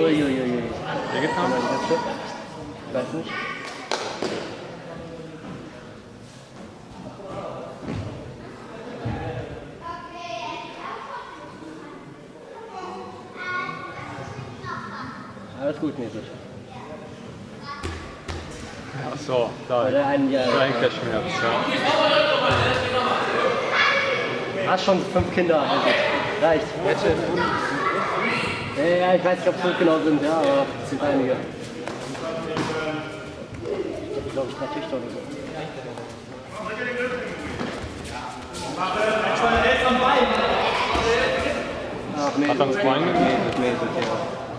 Uiuiui. Wehgetan? Ich weiß nicht. Alles gut mäßig. Ach so, da. Bei der einen ja. Da hängt der Schmerz, ja. Hast schon fünf Kinder, also reicht. Ja, ja, ich weiß nicht, ob es fünf genau sind, ja, aber es sind einige. Ich glaube ich, drei Töchter oder so. Ach, mäßig. Hat er Freund? Mäßig, mäßig, ja.